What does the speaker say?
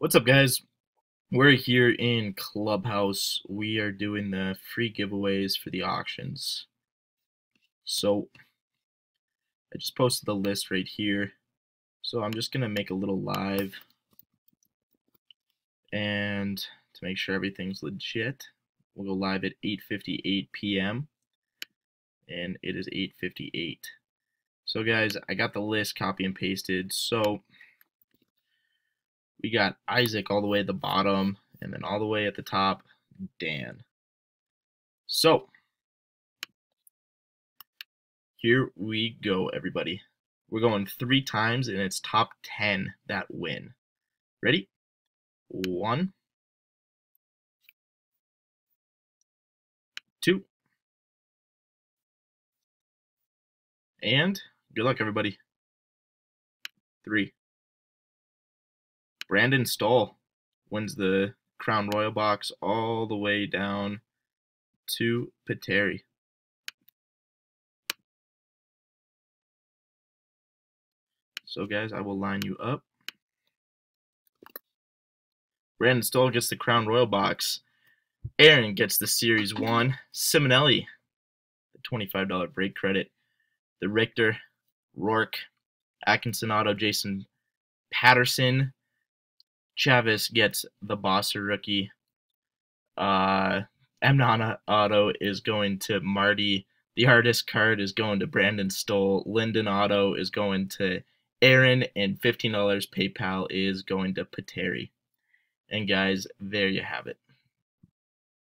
What's up, guys? We're here in Clubhouse. We are doing the free giveaways for the auctions. So, I just posted the list right here. So, I'm just going to make a little live. And to make sure everything's legit, we'll go live at 8.58 p.m. And it is 8.58. So, guys, I got the list copy and pasted. So, we got Isaac all the way at the bottom, and then all the way at the top, Dan. So, here we go, everybody. We're going three times, and it's top 10 that win. Ready? One, two, and good luck, everybody. Three. Brandon Stoll wins the Crown Royal box all the way down to Pateri. So, guys, I will line you up. Brandon Stoll gets the Crown Royal box. Aaron gets the Series 1. Simonelli, the $25 break credit. The Richter, Rourke, Atkinson Auto, Jason Patterson, Chavez gets the Bosser rookie. Uh, Mnana Auto is going to Marty. The artist card is going to Brandon Stoll. Linden Auto is going to Aaron. And $15 PayPal is going to Pateri. And guys, there you have it.